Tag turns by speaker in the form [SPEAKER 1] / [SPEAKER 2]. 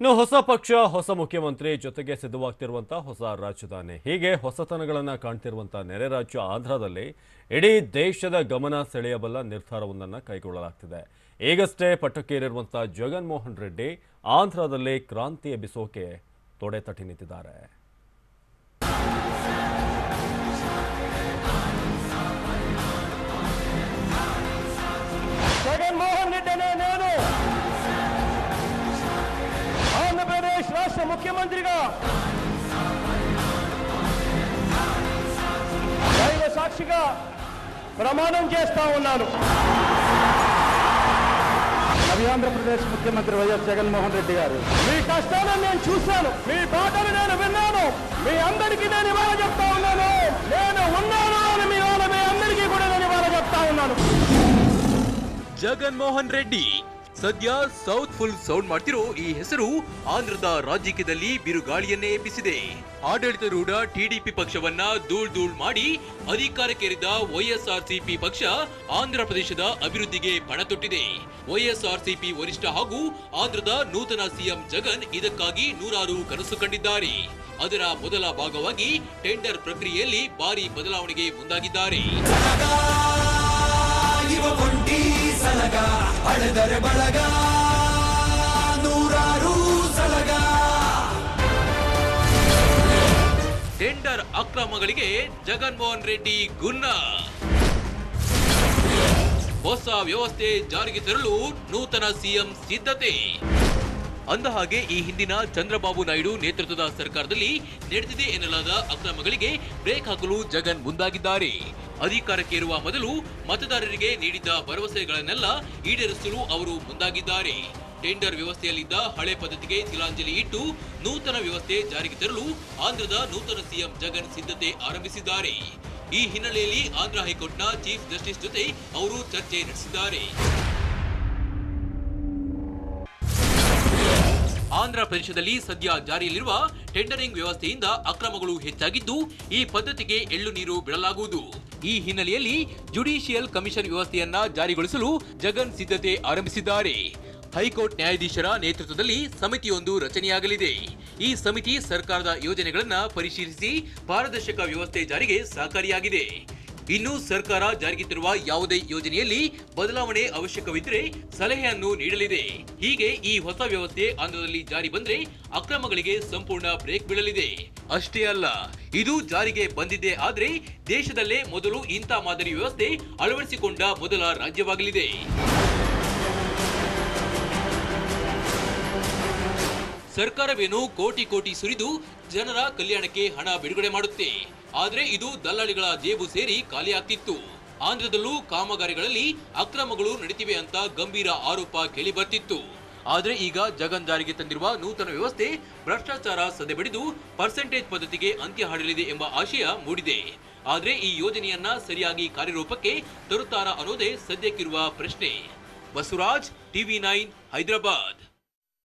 [SPEAKER 1] ಇನ್ನು ಹೊಸ ಪಕ್ಷ, ಹೊಸ ಮುಖ್ಯಮಂತ್ರಿ ಜೊತೆಗೆ ಸಿದ್ಧವಾಗ್ತಿರುವಂತಹ ಹೊಸ ರಾಜಧಾನಿ. ಹೀಗೆ ಹೊಸತನಗಳನ್ನ ಕಾಣ್ತಿರುವಂತಹ ನೆರೆ ರಾಜ್ಯ ಆಂಧ್ರದಲ್ಲಿ ಇಡೀ ದೇಶದ ಗಮನ ಸೆಳೆಯಬಲ್ಲ ನಿರ್ಧಾರವೊಂದನ್ನು ಕೈಗೊಳ್ಳಲಾಗ್ತಿದೆ. ಈಗಷ್ಟೇ ಪಟ್ಟಕ್ಕೇರಿರುವಂತಹ ಜಗನ್ಮೋಹನ್ ರೆಡ್ಡಿ ಆಂಧ್ರದಲ್ಲಿ ಕ್ರಾಂತಿ ಎಬ್ಬಿಸೋಕೆ ತೊಡೆ ತಟ್ಟಿ ನಿಂತಿದ್ದಾರೆ.
[SPEAKER 2] ముఖ్యమంత్రిగా. దైవ సాక్షిగా ప్రమాణం చేస్తా ఉన్నాను.
[SPEAKER 3] అవి ఆంధ్రప్రదేశ్ ముఖ్యమంత్రి వైఎస్ జగన్మోహన్ రెడ్డి గారు.
[SPEAKER 2] మీ కష్టాలను నేను చూశాను. మీ పాటలు నేను విన్నాను. మీ అందరికీ నేను ఇవాళ చెప్తా ఉన్నాను. నేను ఉన్నాను అని మీ వాళ్ళ మీ అందరికీ కూడా నేను ఇవాళ చెప్తా ఉన్నాను.
[SPEAKER 4] జగన్మోహన్ రెడ్డి ಸದ್ಯ ಸೌತ್ ಫುಲ್ ಸೌಂಡ್ ಮಾಡ್ತಿರೋ ಈ ಹೆಸರು ಆಂಧ್ರದ ರಾಜಕೀಯದಲ್ಲಿ ಬಿರುಗಾಳಿಯನ್ನೇ ಎಬ್ಬಿಸಿದೆ. ಆಡಳಿತಾರೂಢ ಟಿಡಿಪಿ ಪಕ್ಷವನ್ನ ಧೂಳ್ ಧೂಳ್ ಮಾಡಿ ಅಧಿಕಾರಕ್ಕೇರಿದ ವೈಎಸ್ಆರ್ಸಿಪಿ ಪಕ್ಷ ಆಂಧ್ರ ಪ್ರದೇಶದ ಅಭಿವೃದ್ಧಿಗೆ ಪಣ ತೊಟ್ಟಿದೆ. ವೈಎಸ್ಆರ್ಸಿಪಿ ವರಿಷ್ಠ ಹಾಗೂ ಆಂಧ್ರದ ನೂತನ ಸಿಎಂ ಜಗನ್ ಇದಕ್ಕಾಗಿ ನೂರಾರು ಕನಸು ಕಂಡಿದ್ದಾರೆ. ಅದರ ಮೊದಲ ಭಾಗವಾಗಿ ಟೆಂಡರ್ ಪ್ರಕ್ರಿಯೆಯಲ್ಲಿ ಭಾರಿ ಬದಲಾವಣೆಗೆ ಮುಂದಾಗಿದ್ದಾರೆ.
[SPEAKER 5] ಅಳೆದರೆ ಬಳಗ, ನೂರಾರು ಸಲಗ.
[SPEAKER 4] ಟೆಂಡರ್ ಅಕ್ರಮಗಳಿಗೆ ಜಗನ್ಮೋಹನ್ ರೆಡ್ಡಿ ಗುನ್ನ. ಹೊಸ ವ್ಯವಸ್ಥೆ ಜಾರಿಗೆ ತರಲು ನೂತನ ಸಿಎಂ ಸಿದ್ಧತೆ. ಅಂದಹಾಗೆ ಈ ಹಿಂದಿನ ಚಂದ್ರಬಾಬು ನಾಯ್ಡು ನೇತೃತ್ವದ ಸರ್ಕಾರದಲ್ಲಿ ನಡೆದಿದೆ ಎನ್ನಲಾದ ಅಕ್ರಮಗಳಿಗೆ ಬ್ರೇಕ್ ಹಾಕಲು ಜಗನ್ ಮುಂದಾಗಿದ್ದಾರೆ. ಅಧಿಕಾರಕ್ಕೇರುವ ಮೊದಲು ಮತದಾರರಿಗೆ ನೀಡಿದ್ದ ಭರವಸೆಗಳನ್ನೆಲ್ಲ ಈಡೇರಿಸಲು ಅವರು ಮುಂದಾಗಿದ್ದಾರೆ. ಟೆಂಡರ್ ವ್ಯವಸ್ಥೆಯಲ್ಲಿದ್ದ ಹಳೆ ಪದ್ಧತಿಗೆ ತಿಲಾಂಜಲಿ ಇಟ್ಟು ನೂತನ ವ್ಯವಸ್ಥೆ ಜಾರಿಗೆ ತರಲು ಆಂಧ್ರದ ನೂತನ ಸಿಎಂ ಜಗನ್ ಸಿದ್ಧತೆ ಆರಂಭಿಸಿದ್ದಾರೆ. ಈ ಹಿನ್ನೆಲೆಯಲ್ಲಿ ಆಂಧ್ರ ಹೈಕೋರ್ಟ್ನ ಚೀಫ್ ಜಸ್ಟಿಸ್ ಜೊತೆ ಅವರು ಚರ್ಚೆ ನಡೆಸಿದ್ದಾರೆ. ಆಂಧ್ರ ಪ್ರದೇಶದಲ್ಲಿ ಸದ್ಯ ಜಾರಿಯಲ್ಲಿರುವ ಟೆಂಡರಿಂಗ್ ವ್ಯವಸ್ಥೆಯಿಂದ ಅಕ್ರಮಗಳು ಹೆಚ್ಚಾಗಿದ್ದು ಈ ಪದ್ಧತಿಗೆ ಎಳ್ಳು ನೀರು ಬಿಡಲಾಗುವುದು. ಈ ಹಿನ್ನೆಲೆಯಲ್ಲಿ ಜುಡಿಷಿಯಲ್ ಕಮಿಷನ್ ವ್ಯವಸ್ಥೆಯನ್ನ ಜಾರಿಗೊಳಿಸಲು ಜಗನ್ ಸಿದ್ಧತೆ ಆರಂಭಿಸಿದ್ದಾರೆ. ಹೈಕೋರ್ಟ್ ನ್ಯಾಯಾಧೀಶರ ನೇತೃತ್ವದಲ್ಲಿ ಸಮಿತಿಯೊಂದು ರಚನೆಯಾಗಲಿದೆ. ಈ ಸಮಿತಿ ಸರ್ಕಾರದ ಯೋಜನೆಗಳನ್ನು ಪರಿಶೀಲಿಸಿ ಪಾರದರ್ಶಕ ವ್ಯವಸ್ಥೆ ಜಾರಿಗೆ ಸಹಕಾರಿಯಾಗಿದೆ. ಇನ್ನು ಸರ್ಕಾರ ಜಾರಿಗೆ ತರುವ ಯಾವುದೇ ಯೋಜನೆಯಲ್ಲಿ ಬದಲಾವಣೆ ಅವಶ್ಯಕವಿದ್ದರೆ ಸಲಹೆಯನ್ನು ನೀಡಲಿದೆ. ಹೀಗೆ ಈ ಹೊಸ ವ್ಯವಸ್ಥೆ ಆಂಧ್ರದಲ್ಲಿ ಜಾರಿ ಬಂದರೆ ಅಕ್ರಮಗಳಿಗೆ ಸಂಪೂರ್ಣ ಬ್ರೇಕ್ ಬೀಳಲಿದೆ. ಅಷ್ಟೇ ಅಲ್ಲ, ಇದು ಜಾರಿಗೆ ಬಂದಿದೆ ಆದರೆ ದೇಶದಲ್ಲೇ ಮೊದಲು ಇಂಥ ಮಾದರಿ ವ್ಯವಸ್ಥೆ ಅಳವಡಿಸಿಕೊಂಡ ಮೊದಲ ರಾಜ್ಯವಾಗಲಿದೆ. ಸರ್ಕಾರವೇನು ಕೋಟಿ ಕೋಟಿ ಸುರಿದು ಜನರ ಕಲ್ಯಾಣಕ್ಕೆ ಹಣ ಬಿಡುಗಡೆ ಮಾಡುತ್ತೆ. ಆದರೆ ಇದು ದಲ್ಲಾಳಿಗಳ ಜೇಬು ಸೇರಿ ಖಾಲಿಯಾಗ್ತಿತ್ತು ಆಂಧ್ರದಲ್ಲೂ ಕಾಮಗಾರಿಗಳಲ್ಲಿ ಅಕ್ರಮಗಳು ನಡೀತಿವೆ ಅಂತ ಗಂಭೀರ ಆರೋಪ ಕೇಳಿ ಬರ್ತಿತ್ತು ಆದ್ರೆ ಈಗ ಜಗನ್ ಜಾರಿಗೆ ತಂದಿರುವ ನೂತನ ವ್ಯವಸ್ಥೆ ಭ್ರಷ್ಟಾಚಾರ ಸದೆಬಡಿದು ಪರ್ಸೆಂಟೇಜ್ ಪದ್ಧತಿಗೆ ಅಂತ್ಯ ಹಾಡಲಿದೆ ಎಂಬ ಆಶಯ ಮೂಡಿದೆ. ಆದರೆ ಈ ಯೋಜನೆಯನ್ನ ಸರಿಯಾಗಿ ಕಾರ್ಯರೂಪಕ್ಕೆ ತರುತ್ತಾರಾ ಅನ್ನೋದೇ ಸದ್ಯಕ್ಕಿರುವ ಪ್ರಶ್ನೆ. Basavaraj, TV nine, Hyderabad.